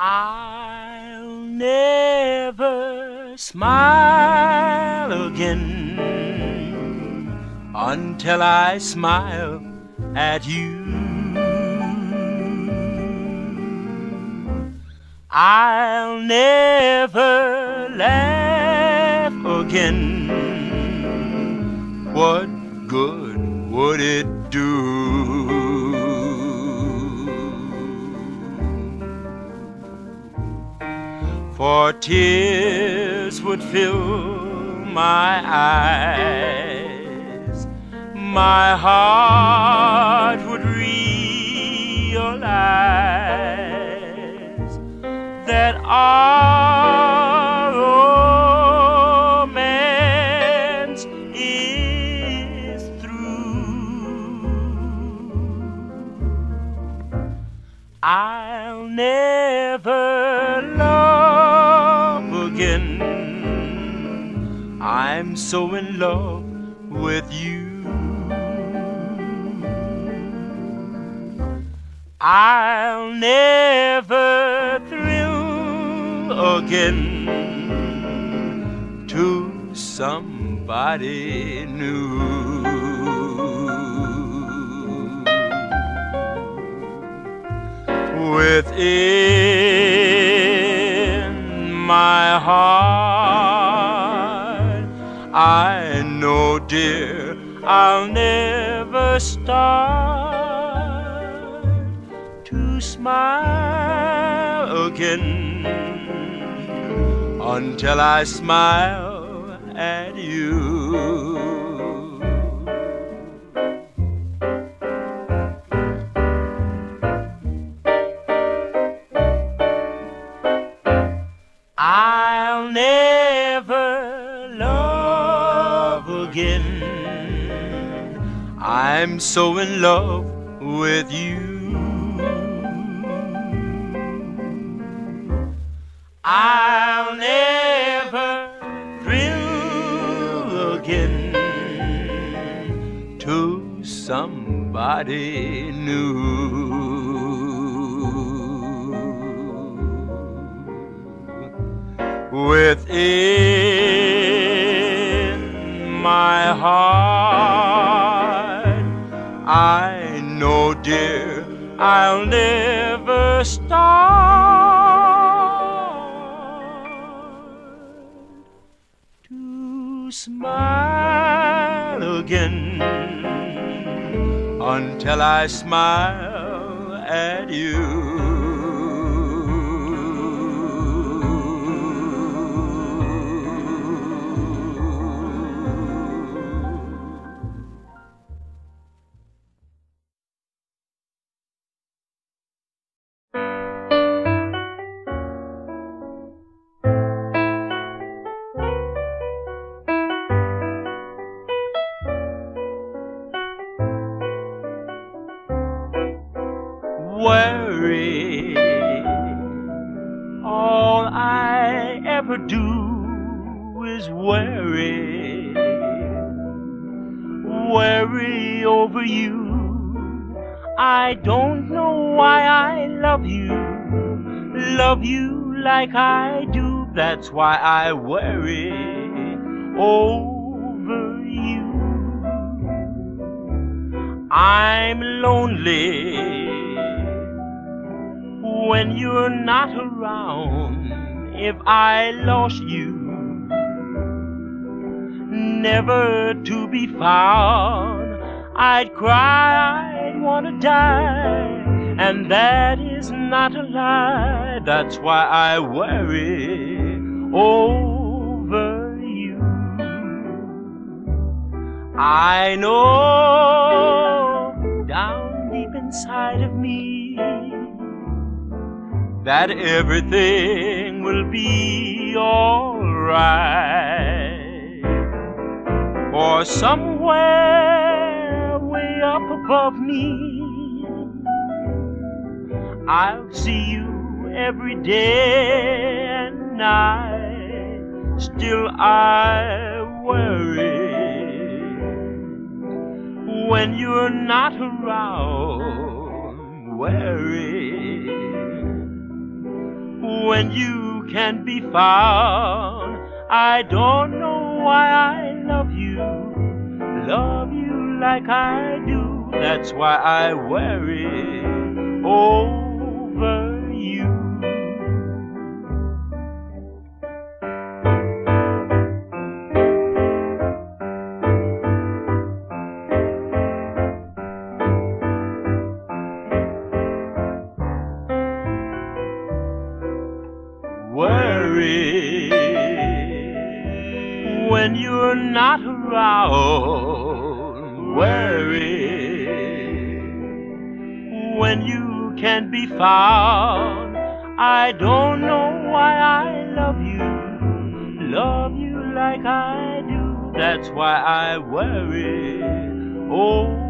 I'll never smile again until I smile at you. I'll never laugh again. What good would it do? For tears would fill my eyes, my heart would realize that our romance is through. I'll never I'm so in love with you. I'll never thrill again to somebody new. Within my heart, dear, I'll never start to smile again until I smile at you. I'm so in love with you. I'll never thrill again to somebody new. Within my heart, dear, I'll never start to smile again until I smile at you. Worry. All I ever do is worry. Worry over you. I don't know why I love you. Love you like I do. That's why I worry over you. I'm lonely when you're not around. If I lost you, never to be found, I'd cry, I'd want to die, and that is not a lie. That's why I worry over you. I know down deep inside of me that everything will be alright. For somewhere way up above me, I'll see you every day and night. Still, I worry when you're not around. Worry when you can't be found. I don't know why I love you, love you like I do. That's why I worry over you. When you're not around. Worry when you can't be found. I don't know why I love you, love you like I do. That's why I worry over